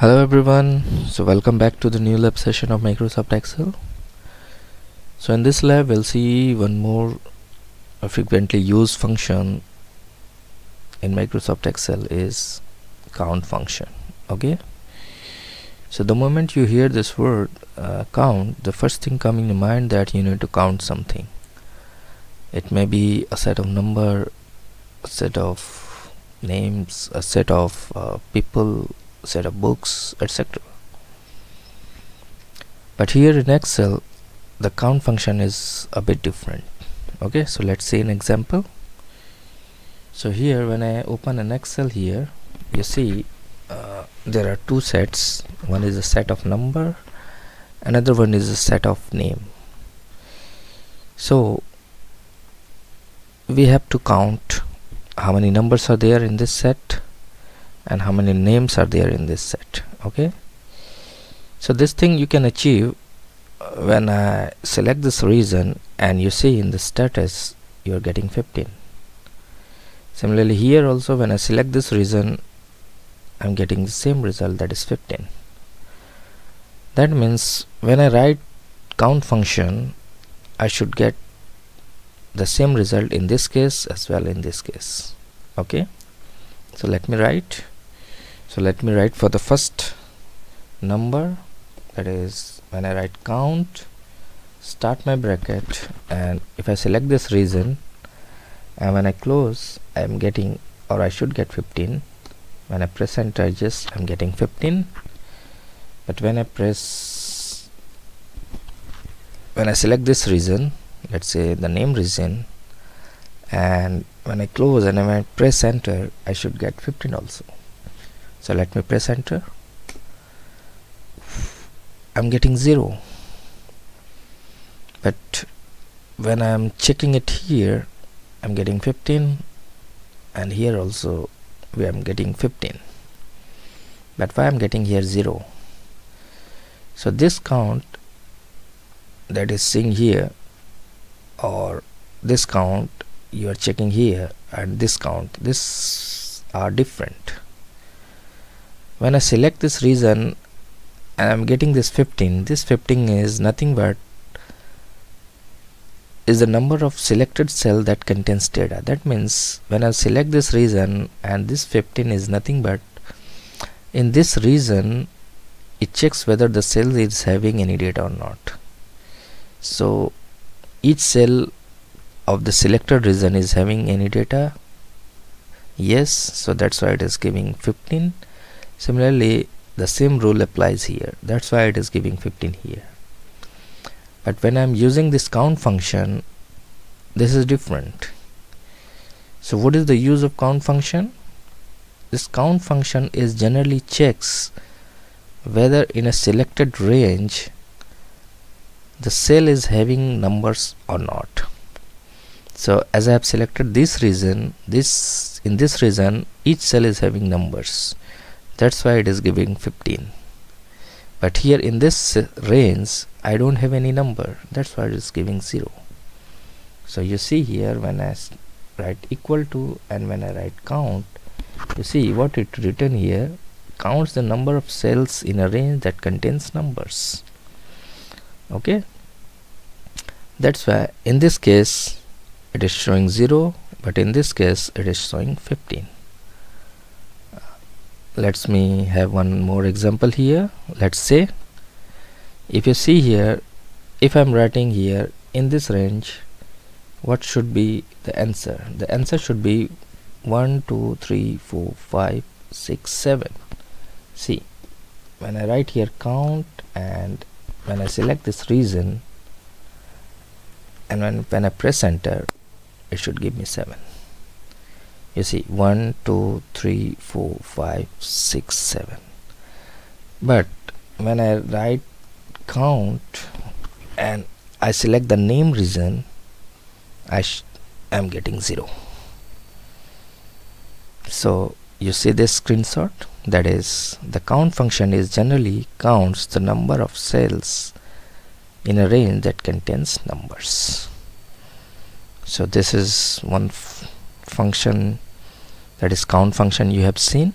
Hello everyone, so welcome back to the new lab session of Microsoft Excel. So in this lab we'll see one more frequently used function in Microsoft Excel is count function okay? So the moment you hear this word uh, count the first thing coming to mind that you need to count something. It may be a set of number a set of names a set of uh, people set of books etc but here in Excel the count function is a bit different. Okay so let's see an example. So here when I open an Excel here you see uh, there are two sets. One is a set of number another one is a set of name. So we have to count how many numbers are there in this set and how many names are there in this set okay? So this thing you can achieve uh, when I select this region and you see in the status you are getting 15 similarly here also when I select this region I'm getting the same result that is 15 that means when I write count function I should get the same result in this case as well in this case okay? So let me write so let me write for the first number that is when I write count start my bracket and if I select this region and when I close I am getting or I should get 15 when I press enter just I'm getting 15 but when I press when I select this region let's say the name region and when I close and when I press enter I should get 15 also so let me press enter. I'm getting 0 but when I'm checking it here I'm getting 15 and here also we am getting 15 but why I'm getting here 0 so this count that is seeing here or this count you are checking here and this count this are different when I select this region and I'm getting this 15 this 15 is nothing but is the number of selected cell that contains data. That means when I select this region and this 15 is nothing but in this region it checks whether the cell is having any data or not. So each cell of the selected region is having any data? Yes so that's why it is giving 15 similarly the same rule applies here. That's why it is giving 15 here. But when I'm using this count function this is different. So what is the use of count function? This count function is generally checks whether in a selected range the cell is having numbers or not. So as I have selected this region this in this region each cell is having numbers that's why it is giving 15 but here in this range I don't have any number. That's why it is giving 0 so you see here when I write equal to and when I write count you see what it written here counts the number of cells in a range that contains numbers. Okay? That's why in this case it is showing 0 but in this case it is showing 15 let's me have one more example here. Let's say if you see here if I'm writing here in this range what should be the answer? The answer should be 1 2 3 4 5 6 7 see when I write here count and when I select this region and when, when I press enter it should give me 7 you see 1 2 3 4 5 6 7 but when I write count and I select the name region I am getting 0 so you see this screenshot? That is the count function is generally counts the number of cells in a range that contains numbers. So this is one function that is count function you have seen